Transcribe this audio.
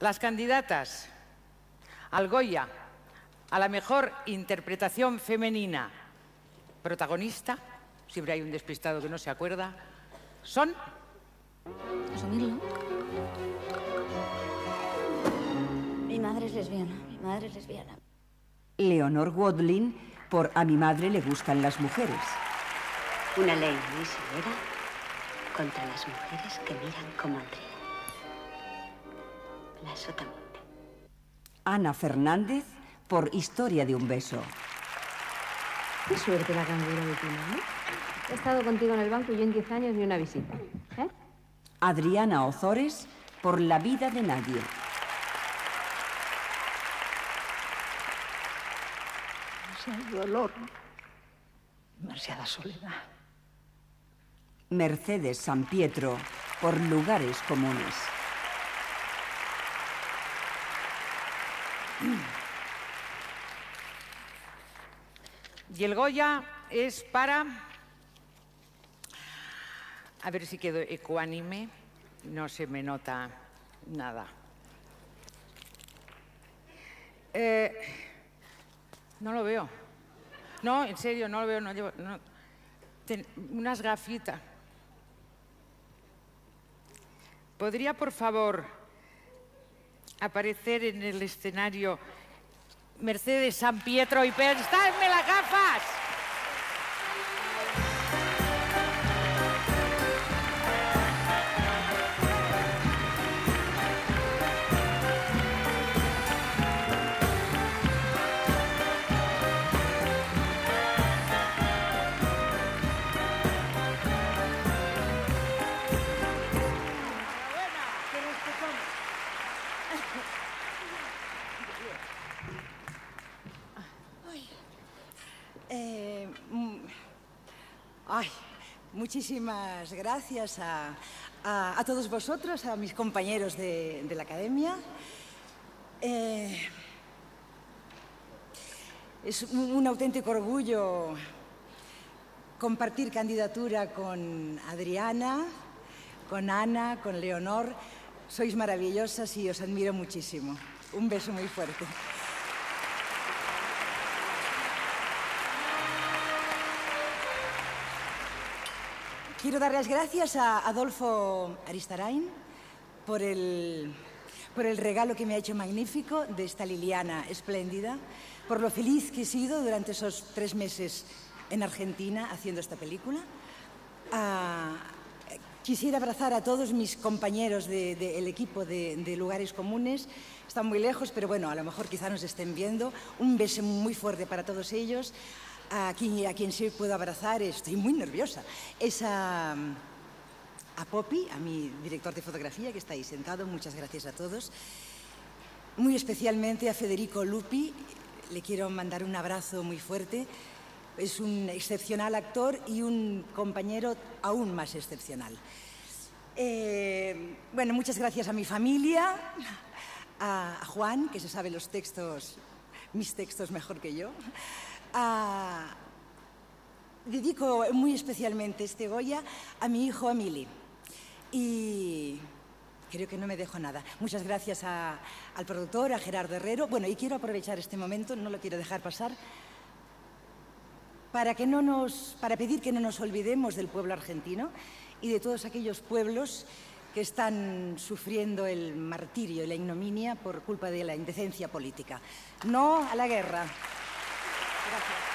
Las candidatas al Goya a la mejor interpretación femenina protagonista, siempre hay un despistado que no se acuerda, son... Asumirlo. Mi madre es lesbiana, mi madre es lesbiana. Leonor Wadlin por A mi madre le gustan las mujeres. Una ley muy severa contra las mujeres que miran como Andrea. Ana Fernández por Historia de un beso. Qué suerte la canguro de ti, ¿no? He estado contigo en el banco y yo en 10 años ni una visita. ¿Eh? Adriana Ozores por La vida de nadie. Demasiado dolor. Demasiada soledad. Mercedes San Pietro por Lugares comunes. Y el Goya es para... A ver si quedo ecuánime. No se me nota nada. Eh, no lo veo. No, en serio, no lo veo. No llevo, no. Ten- unas gafitas. ¿Podría, por favor, aparecer en el escenario Mercedes San Pietro y prestarme las gafas? Eh, mm, ay, muchísimas gracias a, a- todos vosotros, a mis compañeros de, de la academia. Eh, es un, un auténtico orgullo compartir candidatura con Adriana, con Ana, con Leonor. Sois maravillosas y os admiro muchísimo. Un beso muy fuerte. Quiero dar las gracias a Adolfo Aristarain por el, por el regalo que me ha hecho magnífico de esta Liliana espléndida, por lo feliz que he sido durante esos tres meses en Argentina haciendo esta película. Ah, quisiera abrazar a todos mis compañeros del equipo de, de Lugares Comunes. Están muy lejos, pero bueno, a lo mejor quizá nos estén viendo. Un beso muy fuerte para todos ellos. A quien, a quien sí puedo abrazar, estoy muy nerviosa, es a, a Poppy, a mi director de fotografía, que está ahí sentado. Muchas gracias a todos. Muy especialmente a Federico Lupi, le quiero mandar un abrazo muy fuerte. Es un excepcional actor y un compañero aún más excepcional. Eh, bueno, muchas gracias a mi familia, a Juan, que se sabe los textos, mis textos mejor que yo. Dedico muy especialmente este Goya a mi hijo Emily. Y creo que no me dejo nada. Muchas gracias a- al productor, a Gerardo Herrero. Bueno, y quiero aprovechar este momento, no lo quiero dejar pasar, para, que no nos, para pedir que no nos olvidemos del pueblo argentino y de todos aquellos pueblos que están sufriendo el martirio y la ignominia por culpa de la indecencia política. No a la guerra. Gracias.